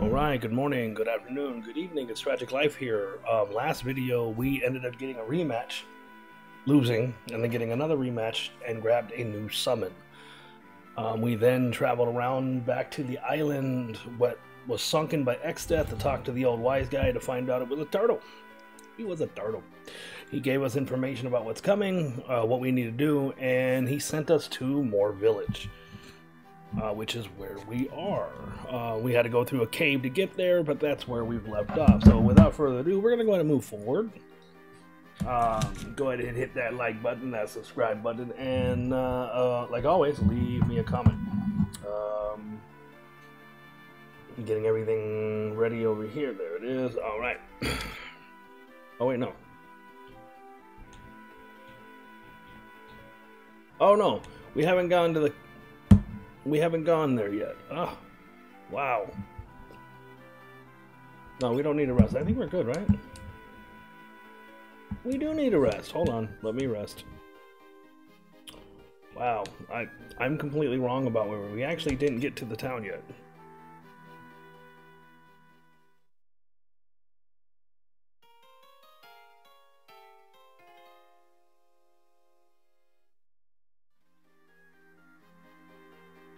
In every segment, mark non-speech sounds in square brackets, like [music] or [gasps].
All right, good morning, good afternoon, good evening. It's Tragik Lyfe here. Um, last video, we ended up getting a rematch, losing, and then getting another rematch and grabbed a new summon. Um, we then traveled around back to the island, what was sunken by Exdeath, to talk to the old wise guy to find out it was a turtle. He was a turtle. He gave us information about what's coming, uh, what we need to do, and he sent us to Moore Village uh, which is where we are. Uh, we had to go through a cave to get there, but that's where we've left off. So without further ado, we're going to go ahead and move forward. Um, go ahead and hit that like button, that subscribe button, and uh, uh like always, leave me a comment. Um, getting everything ready over here. There it is. All right. [clears throat] oh wait, no. Oh no, we haven't gone to the we haven't gone there yet. Oh, wow. No, we don't need a rest. I think we're good, right? We do need a rest. Hold on. Let me rest. Wow. I, I'm completely wrong about where we actually didn't get to the town yet.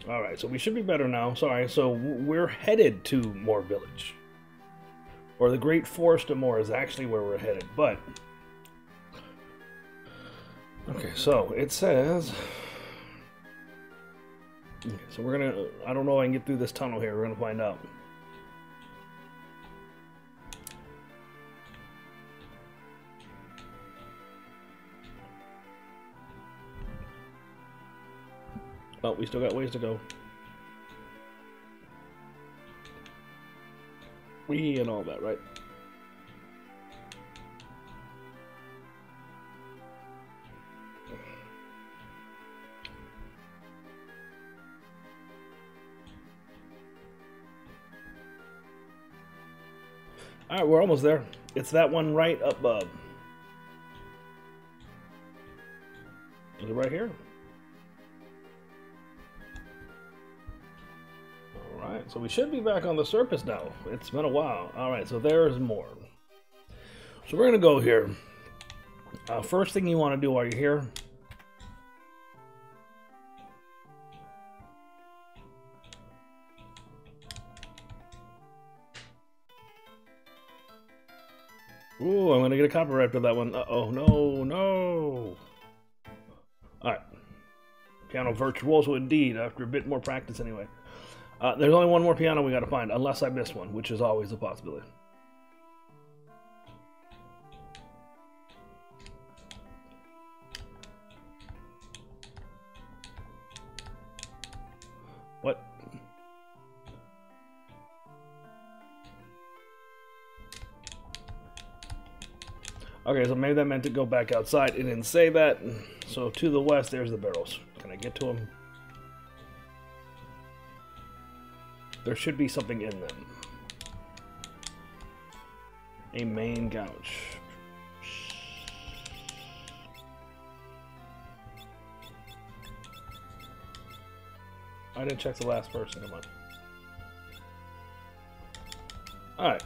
All right, so we should be better now. Sorry, so we're headed to Moore Village. Or the Great Forest of Moore is actually where we're headed, but... Okay, so it says... Okay, so we're gonna... I don't know if I can get through this tunnel here. We're gonna find out. Oh, we still got ways to go. We and all that, right? All right, we're almost there. It's that one right up above. Is it right here? So we should be back on the surface now. It's been a while. Alright, so there's more. So we're going to go here. Uh, first thing you want to do while you're here Ooh, I'm gonna get a copyright for that one. Uh oh, no, no. Alright. Piano virtuoso indeed, after a bit more practice anyway. Uh, there's only one more piano we gotta find, unless I missed one, which is always a possibility. What? Okay, so maybe that meant to go back outside. It didn't say that. So to the west, there's the barrels. Can I get to them? There should be something in them. A Main Gauche. I didn't check the last person. Come on. Alright.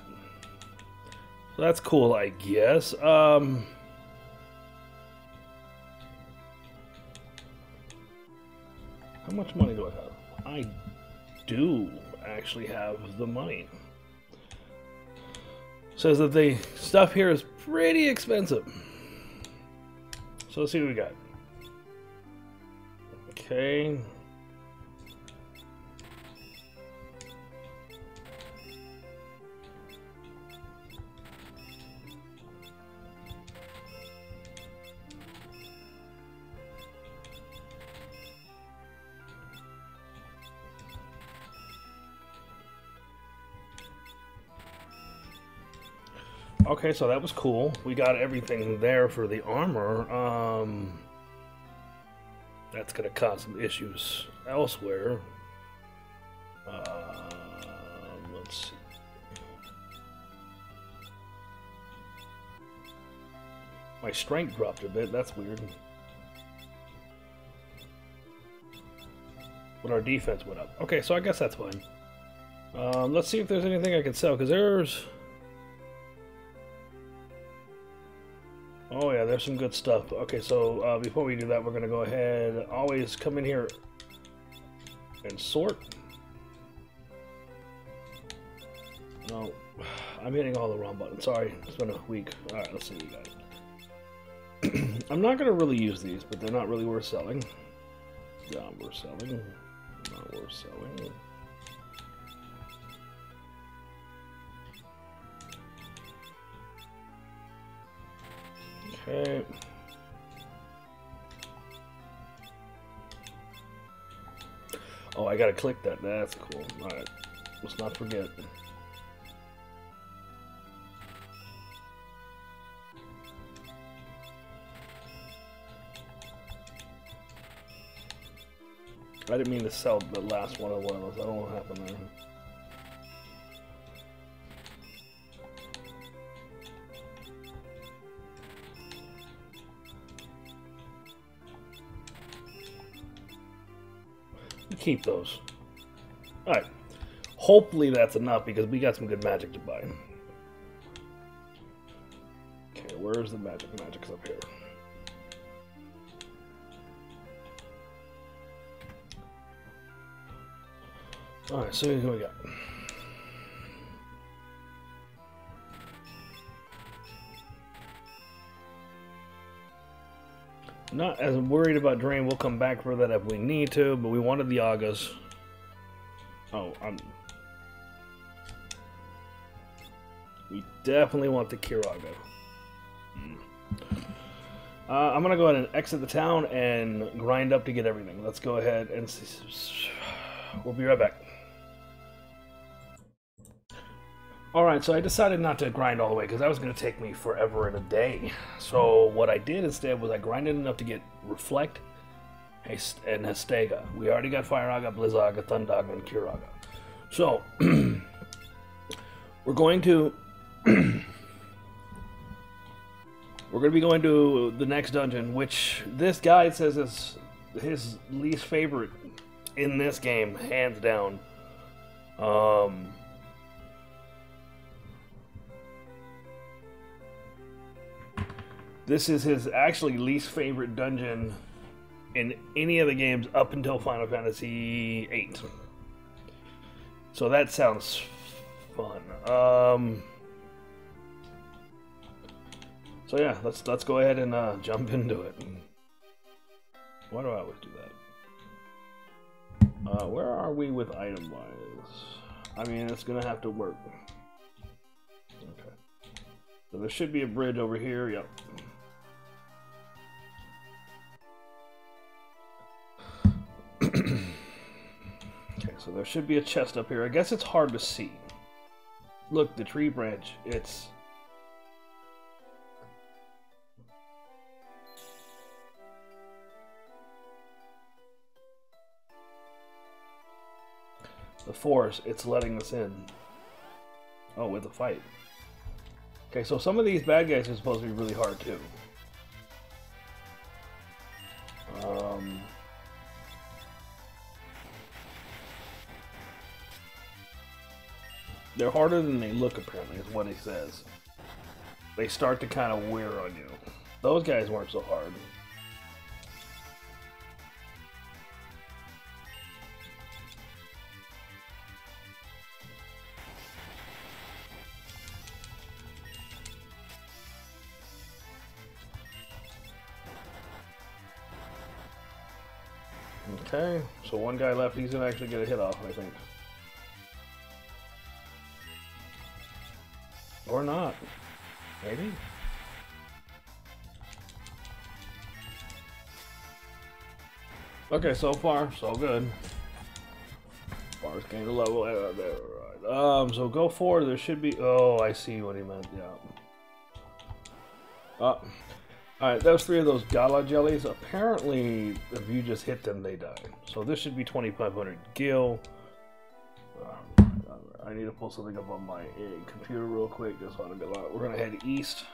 So that's cool, I guess. Um... How much money do I have? I do actually have the money. Says that the stuff here is pretty expensive. So let's see what we got. Okay. Okay, so that was cool. We got everything there for the armor. Um, that's going to cause some issues elsewhere. Uh, let's see. My strength dropped a bit. That's weird. But our defense went up. Okay, so I guess that's fine. Um, let's see if there's anything I can sell, because there's... Oh yeah, there's some good stuff. Okay, so uh, before we do that, we're going to go ahead, always come in here and sort. No, I'm hitting all the wrong buttons. Sorry, it's been a week. Alright, let's see what got. [clears throat] I'm not going to really use these, but they're not really worth selling. Not worth selling. Not worth selling. Okay. Oh, I gotta click that. That's cool. Alright. Let's not forget. I didn't mean to sell the last one of one of those. I don't know what happened there. Keep those. Alright. Hopefully that's enough because we got some good magic to buy. Okay, where's the magic? Magic's up here. Alright, so who we got? Not as worried about Drain. We'll come back for that if we need to, but we wanted the Agas. Oh, I'm... We definitely want the Curaga. Hmm. Uh, I'm going to go ahead and exit the town and grind up to get everything. Let's go ahead and... We'll be right back. Alright, so I decided not to grind all the way because that was going to take me forever and a day. So what I did instead was I grinded enough to get Reflect and Hastega. We already got Firaga, Blizzaga, Thundaga, and Curaga. So, [clears throat] we're going to... [clears throat] we're going to be going to the next dungeon, which this guy says is his least favorite in this game, hands down. Um... This is his actually least favorite dungeon in any of the games up until Final Fantasy VIII. So that sounds fun. Um, so yeah, let's let's go ahead and uh, jump into it. Why do I always do that? Uh, where are we with item wise? I mean, it's gonna have to work. Okay. So there should be a bridge over here. Yep. So there should be a chest up here. I guess it's hard to see. Look, the tree branch. It's... The force, it's letting us in. Oh, with a fight. Okay, so some of these bad guys are supposed to be really hard too. They're harder than they look, apparently, is what he says. They start to kind of wear on you. Those guys weren't so hard. Okay, so one guy left. He's gonna actually get a hit off, I think. Or not. Maybe? Okay, so far, so good. Bartz gain a level. Right. Um, so go forward. There should be. Oh, I see what he meant. Yeah. Uh, Alright, those three of those Galajellies. Apparently, if you just hit them, they die. So this should be 2500 gil. I need to pull something up on my uh, computer real quick. Just want to go out. We're gonna head east.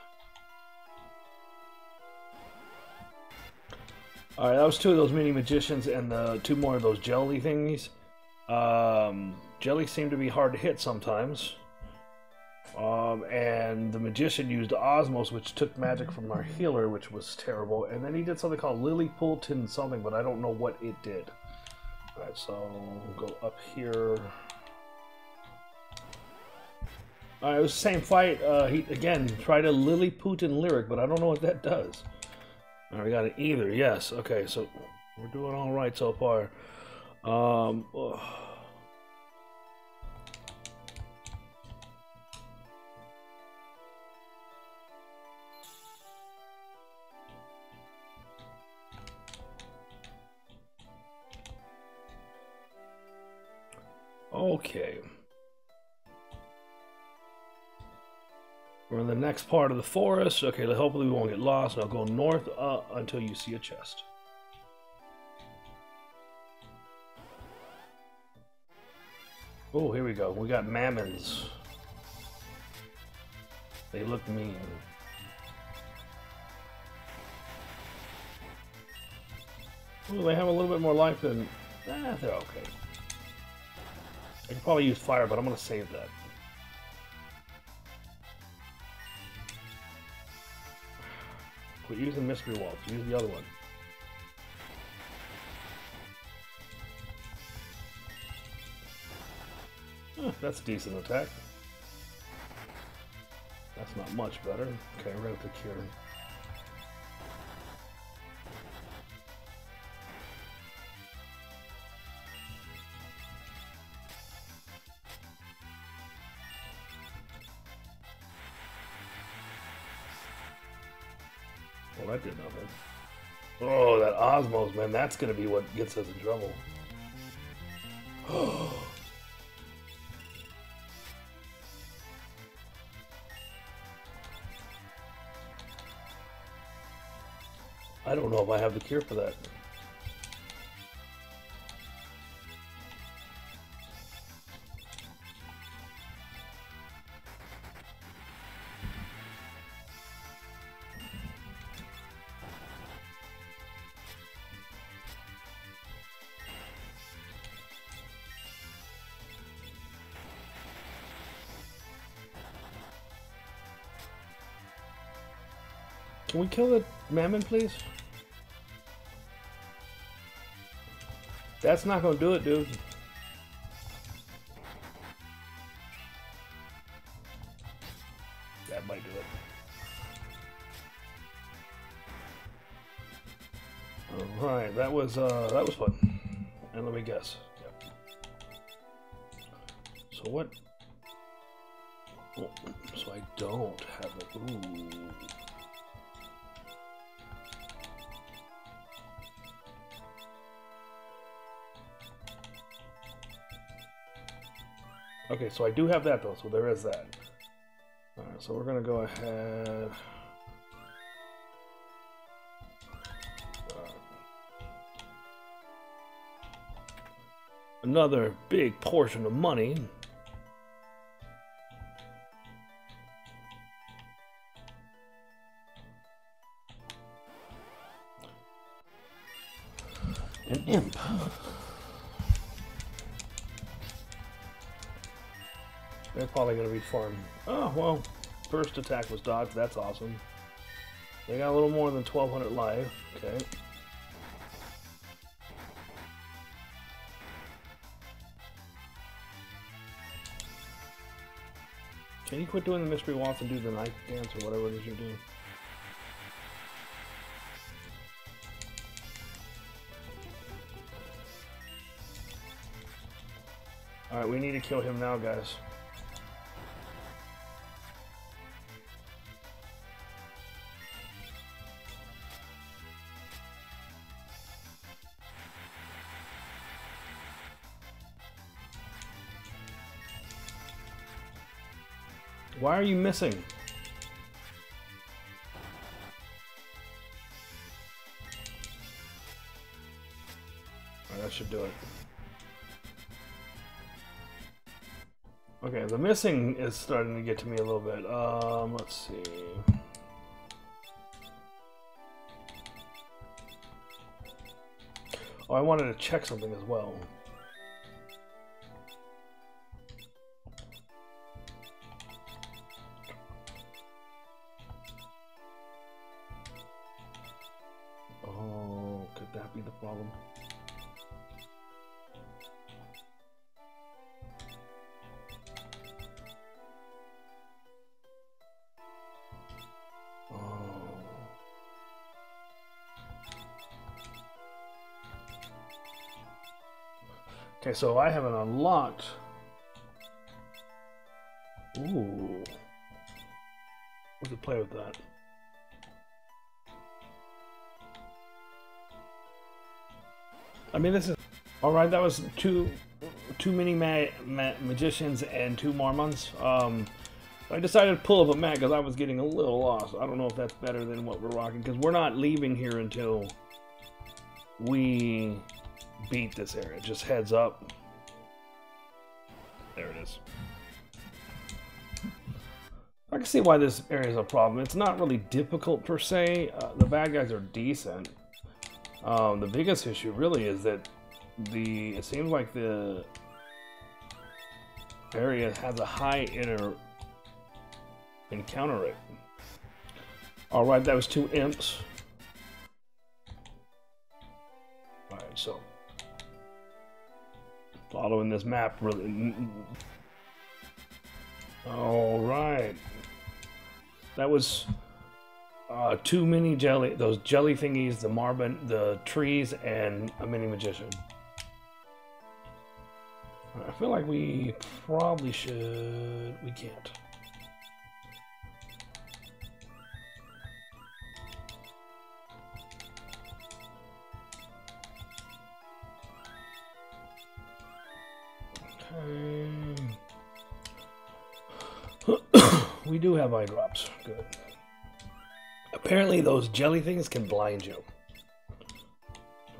All right, that was two of those mini magicians and the two more of those jelly thingies. Um, Jelly seemed to be hard to hit sometimes. Um, and the magician used Osmose, which took magic from our healer, which was terrible. And then he did something called Lily Lilliputian something, but I don't know what it did. Alright, so we'll go up here. Alright, it was the same fight. Uh, he again tried a Lilliputian lyric, but I don't know what that does. Alright, we got an Ether. Yes. Okay, so we're doing all right so far. Um. Okay. We're in the next part of the forest. Okay, hopefully we won't get lost. I'll go north uh, until you see a chest. Oh, here we go. We got mammons. They look mean. Ooh, they have a little bit more life than... Eh, they're okay. I could probably use fire, but I'm gonna save that. Quit using mystery waltz. Use the other one. Huh, that's a decent attack. That's not much better. Okay, we're gonna cure. Well, that Oh, that Osmose, man, that's gonna be what gets us in trouble. [gasps] I don't know if I have the cure for that. Can we kill the mammon, please? That's not gonna do it, dude. That might do it. Alright, that was uh that was fun. And let me guess. Yep. So what oh, so I don't have a. Ooh. Okay, so I do have that though, so there is that. Alright, so we're gonna go ahead. Another big portion of money. They're probably going to be fun. Oh, well, first attack was dodged. That's awesome. They got a little more than 1,200 life. Okay. Can you quit doing the mystery waltz and do the knife dance or whatever it is you're doing? Alright, we need to kill him now, guys. Why are you missing? Alright, that should do it. Okay, the missing is starting to get to me a little bit. Um, let's see. Oh, I wanted to check something as well. Okay, so I haven't unlocked. Ooh. We could play with that. I mean, this is all right. That was two, too many ma ma magicians and two Mormons. Um, I decided to pull up a map because I was getting a little lost. I don't know if that's better than what we're rocking because we're not leaving here until we beat this area. Just heads up. There it is. I can see why this area is a problem. It's not really difficult per se. Uh, the bad guys are decent. Um, the biggest issue really is that the it seems like the area has a high inner encounter rate. All right, that was two imps. Following this map really. All right. That was uh, too many jelly, those jelly thingies, the marble, the trees, and a mini magician. I feel like we probably should. We can't. Have eye drops. Good. Apparently, those jelly things can blind you.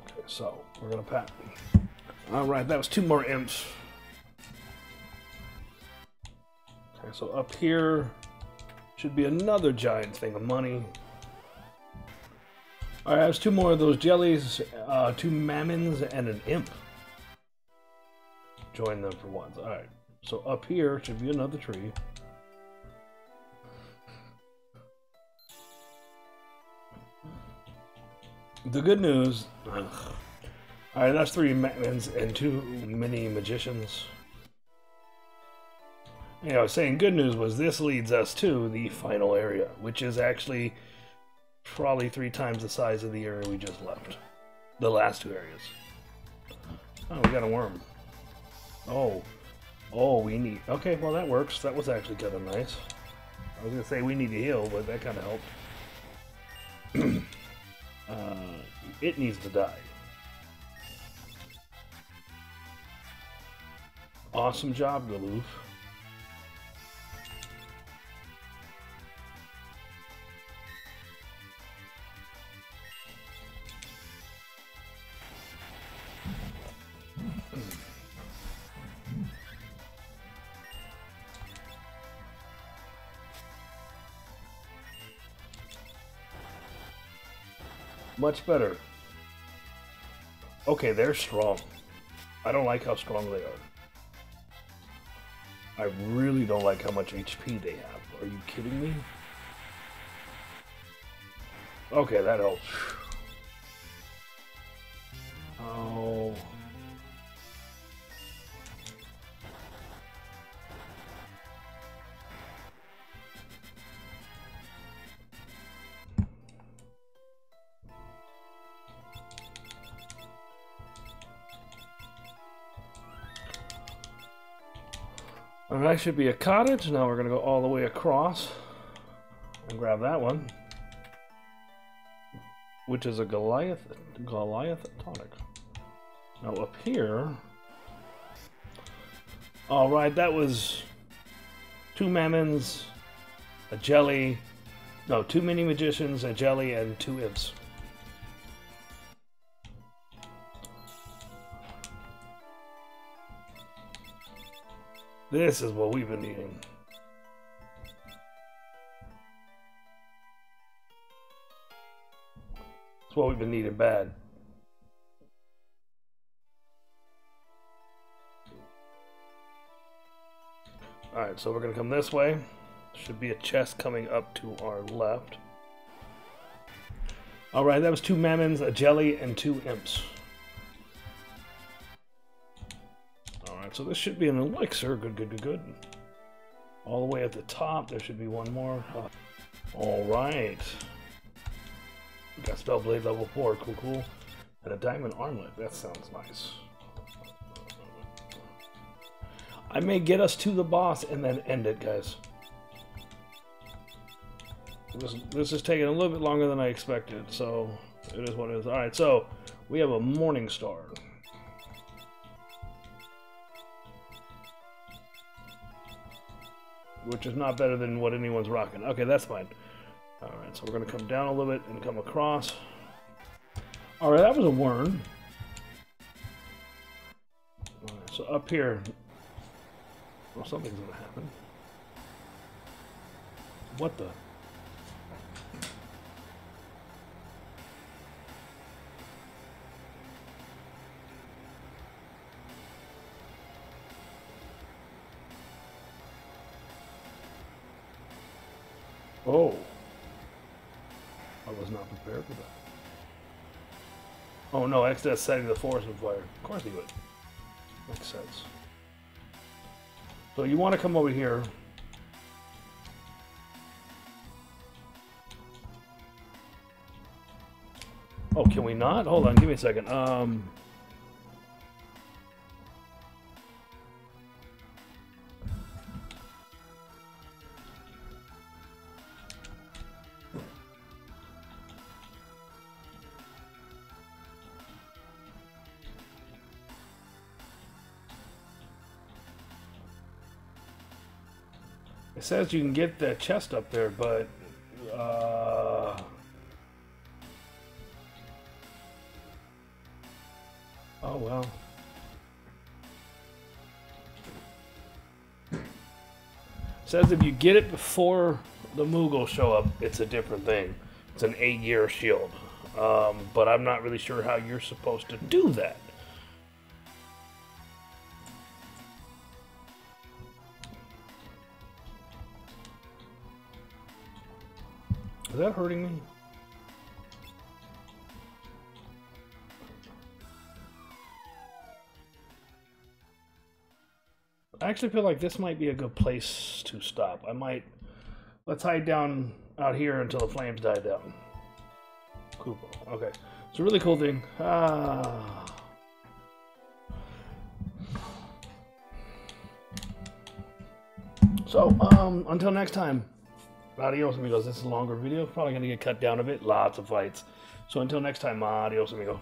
Okay, so we're gonna pat. All right, that was two more imps. Okay, so up here should be another giant thing of money. All right, there's two more of those jellies, uh, two mammons, and an imp. Join them for once. All right. So up here should be another tree. The good news. Ugh. All right, that's three mammons and two mini magicians. You know, saying good news was this leads us to the final area, which is actually probably three times the size of the area we just left. The last two areas. Oh, we got a Wyrm. Oh. Oh, we need... Okay, well that works. That was actually kind of nice. I was going to say we need to heal, but that kind of helped. [clears throat] uh, it needs to die. Awesome job, Galuf. Much better. Okay, they're strong. I don't like how strong they are. I really don't like how much HP they have. Are you kidding me? Okay, that helps. That should be a cottage. Now we're going to go all the way across and grab that one, which is a Goliath Goliath tonic. Now up here, all right, that was two mammons, a jelly, no, two mini magicians, a jelly, and two imps. This is what we've been eating. It's what we've been needing bad. Alright, so we're going to come this way. Should be a chest coming up to our left. All right, that was two mammons, a jelly, and two imps. So this should be an elixir. Good, good, good, good. All the way at the top, there should be one more. All right. We got Spellblade level 4. Cool, cool. And a diamond armlet. That sounds nice. I may get us to the boss and then end it, guys. This, this is taking a little bit longer than I expected, so it is what it is. Alright, so we have a Morning Star. Which is not better than what anyone's rocking. Okay, that's fine. Alright, so we're going to come down a little bit and come across. Alright, that was a Wyrm. Alright, so up here... Well, something's going to happen. What the... Oh no, Exdeath setting the forest on fire. Of course he would. Makes sense. So you want to come over here. Oh, can we not? Hold on, give me a second. Um... It says you can get the chest up there, but uh, oh well. It says if you get it before the Moogle show up, it's a different thing. It's an eight-year shield, um, but I'm not really sure how you're supposed to do that. Is that hurting me? I actually feel like this might be a good place to stop. I might... Let's hide down out here until the flames die down. Kupo. Okay. It's a really cool thing. Ah... So, um, until next time. Adios, amigos. This is a longer video. Probably going to get cut down a bit. Lots of fights. So until next time, adios, amigos.